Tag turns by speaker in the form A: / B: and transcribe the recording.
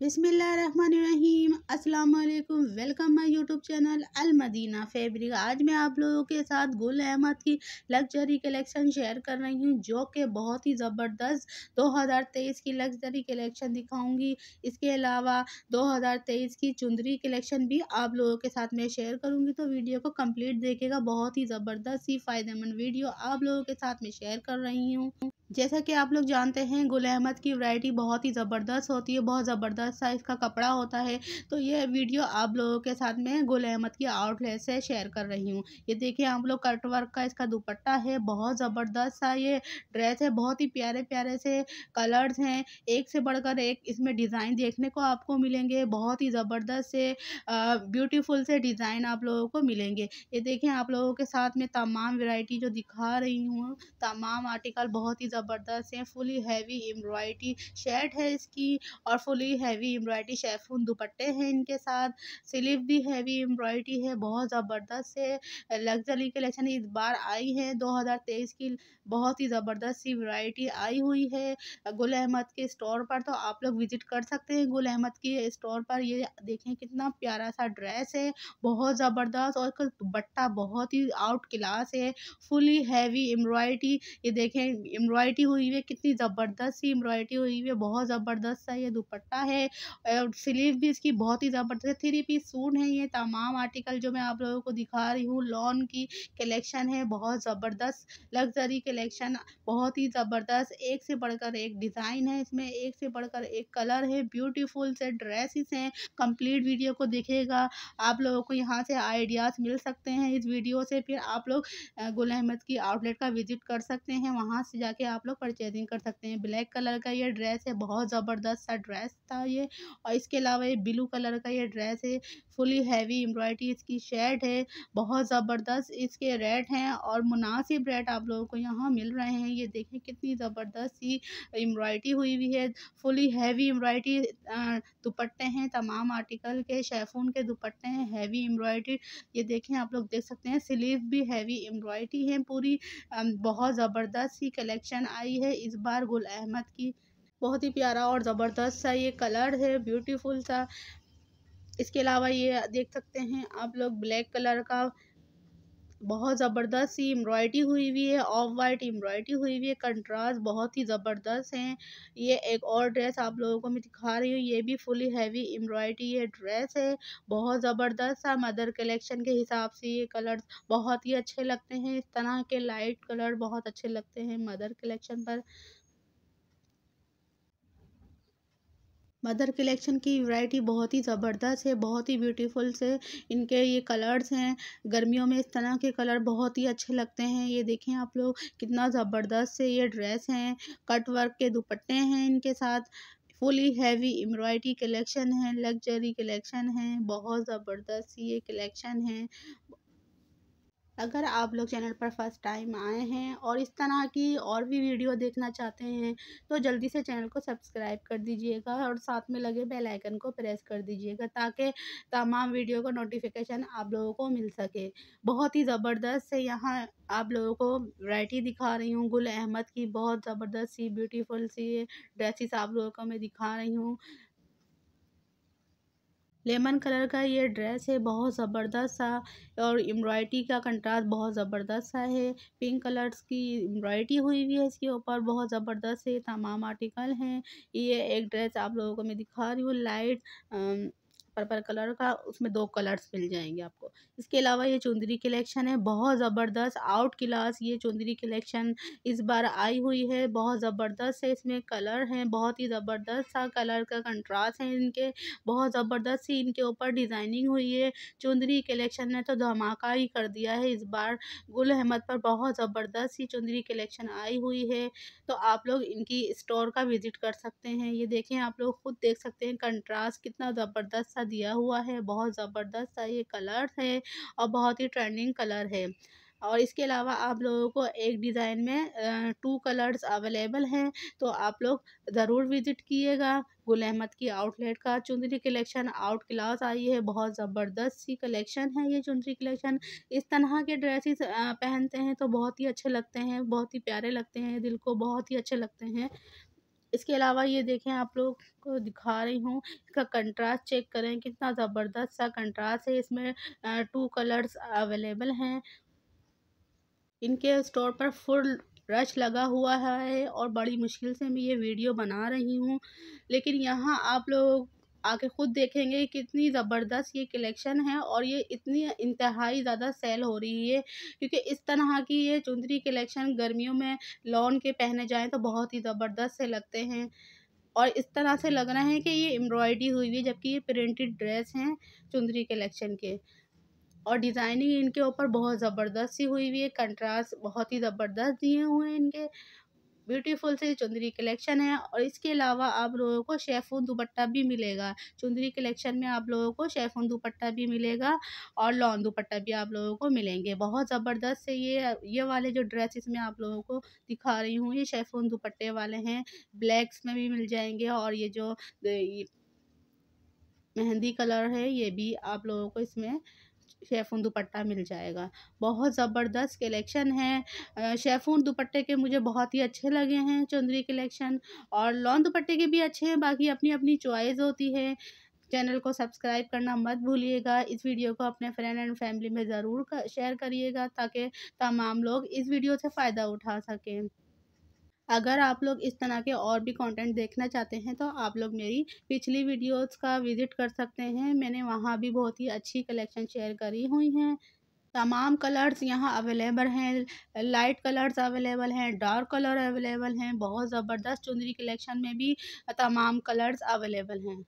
A: बिसमीम अस्सलाम वालेकुम my YouTube channel Al Madina fabric. आज मैं आप लोगों के साथ गुल अहमद की लग्जरी कलेक्शन शेयर कर रही हूँ, जो कि बहुत ही ज़बरदस्त 2023 की लग्जरी कलेक्शन दिखाऊँगी। इसके अलावा 2023 की चुंदरी कलेक्शन भी आप लोगों के साथ मैं शेयर करूँगी। तो वीडियो को कंप्लीट देखेगा बहुत ही ज़बरदस्त ही फ़ायदेमंद वीडियो आप लोगों के साथ मैं शेयर कर रही हूँ। जैसा कि आप लोग जानते हैं, गुल अहमद की वैरायटी बहुत ही ज़बरदस्त होती है, बहुत ज़बरदस्त सा इसका कपड़ा होता है। तो ये वीडियो आप लोगों के साथ में गुल अहमद की आउटलेट से शेयर कर रही हूँ। ये देखिए, आप लोग कट वर्क का इसका दुपट्टा है, बहुत ज़बरदस्त सा ये ड्रेस है, बहुत ही प्यारे प्यारे से कलर्स हैं। एक से बढ़कर एक इसमें डिज़ाइन देखने को आपको मिलेंगे, बहुत ही ज़बरदस्त से ब्यूटीफुल से डिज़ाइन आप लोगों को मिलेंगे। ये देखें आप लोगों के साथ में तमाम वेराइटी जो दिखा रही हूँ, तमाम आर्टिकल बहुत ही ज़बरदस्त है, फुली हैवी एम्ब्रॉयडरी शर्ट है इसकी और फुली हैवी एम्ब्रॉयडरी शेफून दुपट्टे हैं इनके साथ। स्लीव भी हैवी एम्ब्रॉयडरी है, बहुत ज़बरदस्त है। लग्जरी कलेक्शन इस बार आई है 2023 की बहुत ही ज़बरदस्त सी वैरायटी आई हुई है। गुल अहमद के स्टोर पर तो आप लोग विज़िट कर सकते हैं, गुल अहमद के स्टोर पर। ये देखें कितना प्यारा सा ड्रेस है, बहुत ज़बरदस्त और दुपट्टा बहुत ही आउट क्लास है, फुली हैवी एम्ब्रॉयडरी। ये देखें, एम्ब्रॉयडरी एम्ब्रॉयडरी हुई हुई है, कितनी ज़बरदस्त सी एम्ब्रॉयडरी हुई हुई है, बहुत ज़बरदस्त सा ये दुपट्टा है। और स्लीव भी इसकी बहुत ही ज़बरदस्त है। थ्री पीस सूट है ये, तमाम आर्टिकल जो मैं आप लोगों को दिखा रही हूँ लॉन की कलेक्शन है, बहुत ज़बरदस्त लग्जरी कलेक्शन बहुत ही ज़बरदस्त, एक से बढ़कर एक डिज़ाइन है इसमें, एक से बढ़कर एक कलर है ब्यूटीफुल से ड्रेसिस हैं कंप्लीट वीडियो को देखेगा, आप लोगों को यहाँ से आइडियाज़ मिल सकते हैं इस वीडियो से, फिर आप लोग गुल अहमद की आउटलेट का विज़िट कर सकते हैं, वहाँ से जाके आप लोग परचेजिंग कर सकते हैं। ब्लैक कलर का ये ड्रेस है, बहुत ज़बरदस्त सा ड्रेस था ये। और इसके अलावा ये ब्लू कलर का ये ड्रेस है, फुली हैवी एम्ब्रॉयडरी इसकी शर्ट है, बहुत ज़बरदस्त इसके रेट हैं और मुनासिब रेट आप लोगों को यहाँ मिल रहे हैं। ये देखें कितनी ज़बरदस्त सी एम्ब्रॉयडरी हुई हुई है। फुली हैवी एम्ब्रॉयडरी दुपट्टे हैं, तमाम आर्टिकल के, शेफून के दुपट्टे हैं, हैवी एम्ब्रॉयडरी। ये देखें आप लोग देख सकते हैं, स्लीव भी हैवी एम्ब्रॉयडरी है पूरी। बहुत ज़बरदस्त सी कलेक्शन आई है इस बार गुल अहमद की। बहुत ही प्यारा और ज़बरदस्त सा ये कलर है ब्यूटीफुल सा। इसके अलावा ये देख सकते हैं आप लोग, ब्लैक कलर का बहुत ज़बरदस्त सी एम्ब्रॉयडरी हुई हुई है ऑफ़ वाइट एम्ब्रॉयडरी हुई हुई है कंट्रास्ट बहुत ही ज़बरदस्त हैं। ये एक और ड्रेस आप लोगों को मैं दिखा रही हूँ, ये भी फुली हैवी एम्ब्रॉयडरी ये ड्रेस है, बहुत ज़बरदस्त सा मदर कलेक्शन के हिसाब से ये कलर्स बहुत ही अच्छे लगते हैं, इस तरह के लाइट कलर बहुत अच्छे लगते हैं मदर कलेक्शन पर। मदर कलेक्शन की वैरायटी बहुत ही ज़बरदस्त है, बहुत ही ब्यूटीफुल से इनके ये कलर्स हैं। गर्मियों में इस तरह के कलर बहुत ही अच्छे लगते हैं। ये देखें आप लोग, कितना ज़बरदस्त से ये ड्रेस हैं। कट वर्क के दुपट्टे हैं इनके साथ। फुली हैवी एम्ब्रॉयडरी कलेक्शन है, लग्जरी कलेक्शन है, बहुत ज़बरदस्त ये कलेक्शन है। अगर आप लोग चैनल पर फ़र्स्ट टाइम आए हैं और इस तरह की और भी वीडियो देखना चाहते हैं तो जल्दी से चैनल को सब्सक्राइब कर दीजिएगा और साथ में लगे बेल आइकन को प्रेस कर दीजिएगा ताकि तमाम वीडियो का नोटिफिकेशन आप लोगों को मिल सके। बहुत ही ज़बरदस्त से यहाँ आप लोगों को वैरायटी दिखा रही हूँ। गुल अहमद की बहुत ज़बरदस्त सी, ब्यूटीफुल सी ड्रेसिस आप लोगों को मैं दिखा रही हूँ। लेमन कलर का ये ड्रेस है, बहुत ज़बरदस्त सा और एम्ब्रॉयडरी का कंट्रास्ट बहुत ज़बरदस्त सा है। पिंक कलर्स की एम्ब्रॉयडरी हुई हुई है इसके ऊपर, बहुत ज़बरदस्त है, तमाम आर्टिकल हैं। ये एक ड्रेस आप लोगों को मैं दिखा रही हूँ, लाइट पर्पल कलर का, उसमें दो कलर्स मिल जाएँगे आपको। इसके अलावा ये चुंदरी कलेक्शन है, बहुत ज़बरदस्त आउट क्लास ये चुंदरी कलेक्शन इस बार आई हुई है, बहुत ज़बरदस्त है, इसमें कलर हैं, बहुत ही ज़बरदस्त सा कलर का कंट्रास्ट है इनके, बहुत ज़बरदस्त सी इनके ऊपर डिज़ाइनिंग हुई है। चुंदरी कलेक्शन ने तो धमाका ही कर दिया है इस बार, गुल अहमद पर बहुत ज़बरदस्त सी चुंदरी कलेक्शन आई हुई है। तो आप लोग इनकी स्टोर का विज़िट कर सकते हैं, ये देखें, आप लोग खुद देख सकते हैं कंट्रास्ट कितना ज़बरदस्त सा दिया हुआ है। बहुत ज़बरदस्त सा ये कलर है और बहुत ही ट्रेंडिंग कलर है। और इसके अलावा आप लोगों को एक डिज़ाइन में टू कलर्स अवेलेबल हैं तो आप लोग ज़रूर विज़िट किएगा गुल अहमद की आउटलेट का चुंदरी कलेक्शन आउट क्लास आई है। बहुत ज़बरदस्त सी कलेक्शन है ये चुंदरी कलेक्शन इस तरह के ड्रेसेस पहनते हैं तो बहुत ही अच्छे लगते हैं, बहुत ही प्यारे लगते हैं, दिल को बहुत ही अच्छे लगते हैं। इसके अलावा ये देखें, आप लोग को दिखा रही हूँ, इसका कंट्रास्ट चेक करें, कितना ज़बरदस्त सा कंट्रास्ट है, इसमें टू कलर्स अवेलेबल हैं। इनके स्टोर पर फुल रश लगा हुआ है और बड़ी मुश्किल से मैं ये वीडियो बना रही हूँ। लेकिन यहाँ आप लोग आके ख़ुद देखेंगे कितनी ज़बरदस्त ये कलेक्शन है और ये इतनी इंतहाई ज़्यादा सेल हो रही है। क्योंकि इस तरह की ये चुंदरी कलेक्शन गर्मियों में लॉन के पहने जाएँ तो बहुत ही ज़बरदस्त से लगते हैं। और इस तरह से लग रहा है कि ये एम्ब्रॉयडरी हुई हुई है जबकि ये प्रिंटेड ड्रेस हैं चुंदरी कलेक्शन के। और डिज़ाइनिंग इनके ऊपर बहुत ज़बरदस्त सी हुई हुई है, कंट्रास्ट बहुत ही ज़बरदस्त दिए हुए हैं इनके। ब्यूटीफुल से चुंदरी कलेक्शन है और इसके अलावा आप लोगों को शेफून दुपट्टा भी मिलेगा। चुंदरी कलेक्शन में आप लोगों को शेफून दुपट्टा भी मिलेगा और लॉन दुपट्टा भी आप लोगों को मिलेंगे। बहुत ज़बरदस्त से ये ये वाले जो ड्रेसेस में आप लोगों को दिखा रही हूँ, ये शेफून दुपट्टे वाले हैं। ब्लैक्स में भी मिल जाएँगे और ये जो मेहंदी कलर है, ये भी आप लोगों को इसमें शेफून दुपट्टा मिल जाएगा। बहुत ज़बरदस्त कलेक्शन है। शेफून दुपट्टे के मुझे बहुत ही अच्छे लगे हैं चुंदरी कलेक्शन। और लॉन दुपट्टे के भी अच्छे हैं, बाकी अपनी अपनी चॉइस होती है। चैनल को सब्सक्राइब करना मत भूलिएगा। इस वीडियो को अपने फ्रेंड एंड फैमिली में ज़रूर शेयर करिएगा, ताकि तमाम लोग इस वीडियो से फ़ायदा उठा सकें। अगर आप लोग इस तरह के और भी कंटेंट देखना चाहते हैं तो आप लोग मेरी पिछली वीडियोस का विज़िट कर सकते हैं। मैंने वहाँ भी बहुत ही अच्छी कलेक्शन शेयर करी हुई हैं। तमाम कलर्स यहाँ अवेलेबल हैं। लाइट कलर्स अवेलेबल हैं डार्क कलर अवेलेबल हैं, बहुत ज़बरदस्त चुंदरी कलेक्शन में भी तमाम कलर्स अवेलेबल हैं।